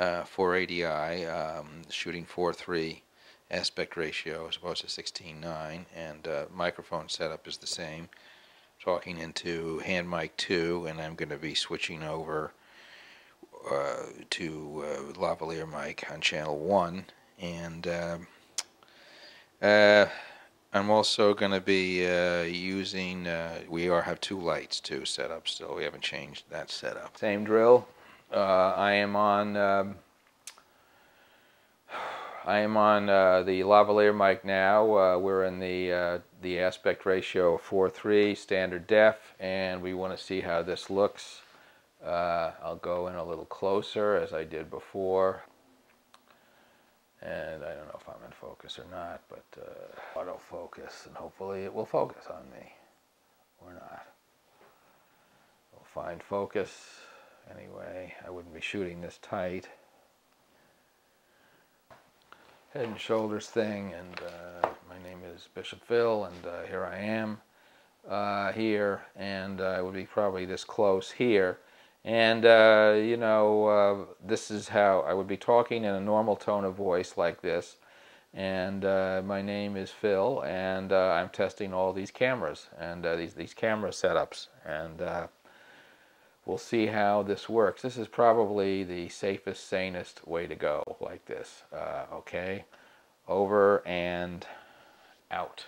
uh, 480i, um, shooting 4.3 aspect ratio as opposed to 16.9, and uh, microphone setup is the same. Talking into hand mic 2, and I'm going to be switching over uh, to uh, lavalier mic on channel 1, and um, uh, I'm also going to be uh, using, we are have two lights too set up still. We haven't changed that setup. Same drill. Uh, I am on um, I am on uh, the lavalier mic now. Uh, we're in the uh, the aspect ratio 4:3 standard def, and we want to see how this looks. I'll go in a little closer as I did before and I don't know if I'm in focus or not, but uh, autofocus, and hopefully it will focus on me, or not. We'll find focus. Anyway, I wouldn't be shooting this tight. Head and shoulders thing, and uh, my name is Bishop Phil, and uh, here I am uh, here, and I would be probably this close here. And, uh, you know, uh, this is how I would be talking in a normal tone of voice like this. And uh, my name is Phil, and uh, I'm testing all these cameras and uh, these, these camera setups. And uh, we'll see how this works. This is probably the safest, sanest way to go like this. Uh, okay? Over and out.